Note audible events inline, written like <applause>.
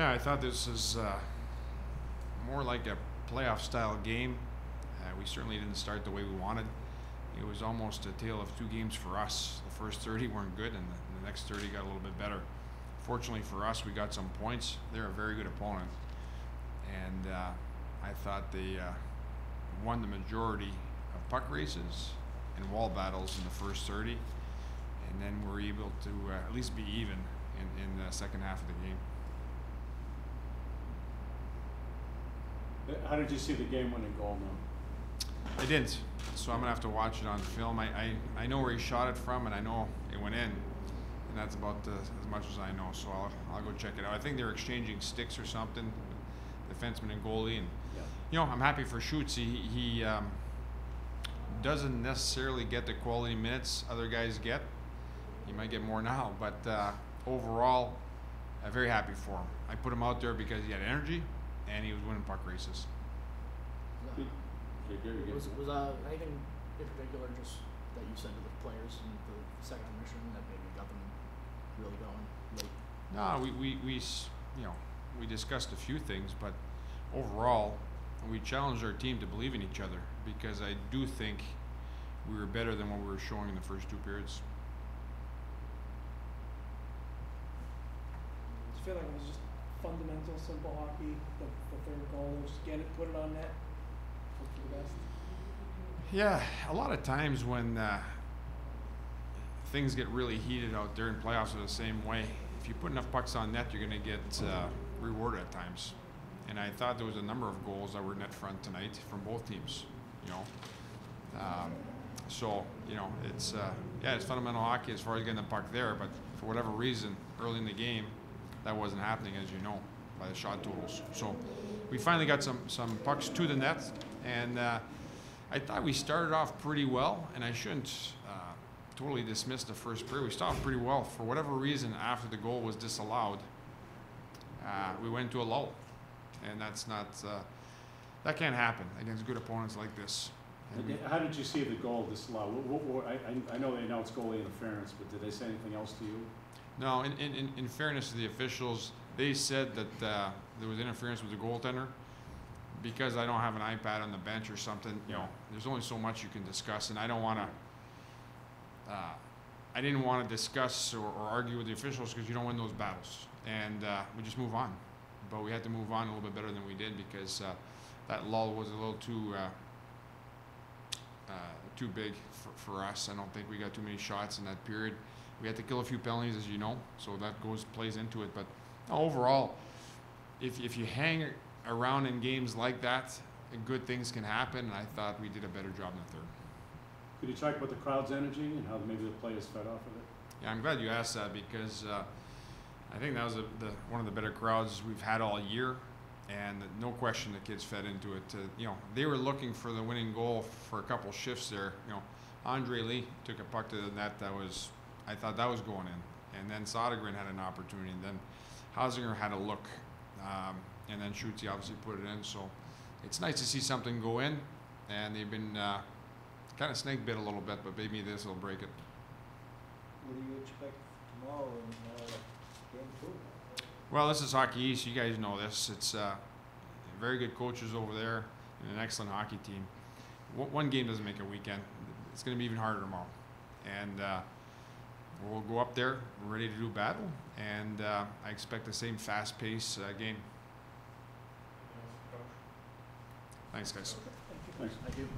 Yeah, I thought this was uh, more like a playoff style game. Uh, we certainly didn't start the way we wanted. It was almost a tale of two games for us. The first 30 weren't good, and the, the next 30 got a little bit better. Fortunately for us, we got some points. They're a very good opponent, and uh, I thought they uh, won the majority of puck races and wall battles in the first 30, and then we were able to uh, at least be even in, in the second half of the game. How did you see the game-winning goal now? I didn't, so I'm gonna have to watch it on film. I, I, I know where he shot it from, and I know it went in, and that's about the, as much as I know. So I'll, I'll go check it out. I think they're exchanging sticks or something, defenseman and goalie, and Yeah. you know I'm happy for Schutz. He he um, doesn't necessarily get the quality minutes other guys get. He might get more <laughs> now, but uh, overall, I'm very happy for him. I put him out there because he had energy, and he was winning puck races. Okay, Gary, you Was, was uh, anything in particular just that you said to the players in the second mission that maybe got them really going late? No, we, we, we, you know, we discussed a few things, but overall, we challenged our team to believe in each other because I do think we were better than what we were showing in the first two periods. I feel like it was just fundamental, simple hockey. The, the third goal, just get it, put it on net. Hope for the best. Yeah, a lot of times when uh, things get really heated out and playoffs are the same way. If you put enough pucks on net, you're going to get uh, rewarded at times. And I thought there was a number of goals that were net front tonight from both teams. You know, um, so you know it's uh, yeah, it's fundamental hockey as far as getting the puck there. But for whatever reason, early in the game, that wasn't happening, as you know, by the shot totals. So we finally got some some pucks to the net, and. Uh, I thought we started off pretty well, and I shouldn't uh, totally dismiss the first period. We started pretty well. For whatever reason, after the goal was disallowed, uh, we went to a lull, and that's not uh, that can't happen against good opponents like this. How did you see the goal disallowed? I- I know they announced goalie interference, but did they say anything else to you? No, in, in, in- fairness to the officials, they said that uh, there was interference with the goaltender. Because I don't have an iPad on the bench or something, you know, there's only so much you can discuss, and I don't want to. Uh, I didn't want to discuss or, or argue with the officials because you don't win those battles, and uh, we just move on. But we had to move on a little bit better than we did because uh, that lull was a little too uh, too big for, for us. I don't think we got too many shots in that period. We had to kill a few penalties, as you know, so that goes plays into it. But overall, if if you hang around in games like that, good things can happen. And I thought we did a better job in the third. Could you talk about the crowd's energy and how maybe the players fed off of it? Yeah, I'm glad you asked that because uh, I think that was a, the, one of the better crowds we've had all year, and no question the kids fed into it. To, you know, they were looking for the winning goal for a couple shifts there. You know, Andre Lee took a puck to the net that was, I thought that was going in, and then Sodergren had an opportunity, and then Hausinger had a look, um, and then Schutze obviously put it in. So it's nice to see something go in, and they've been uh, kind of snake bit a little bit, but maybe this will break it. What do you expect tomorrow in, uh, game two? Well, this is Hockey East. You guys know this. It's uh, very good coaches over there and an excellent hockey team. One one game doesn't make a weekend. It's going to be even harder tomorrow. And uh, we'll go up there, we're ready to do battle, and uh, I expect the same fast pace uh, game. Thanks, guys. Thank you. Thanks. Thank you.